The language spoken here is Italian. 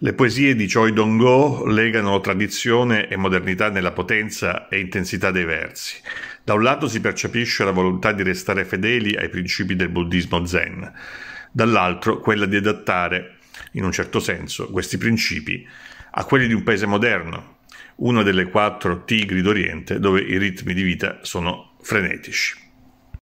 Le poesie di Choi Dong-go legano tradizione e modernità nella potenza e intensità dei versi. Da un lato si percepisce la volontà di restare fedeli ai principi del buddismo zen, dall'altro quella di adattare, in un certo senso, questi principi a quelli di un paese moderno, una delle quattro tigri d'Oriente dove i ritmi di vita sono frenetici.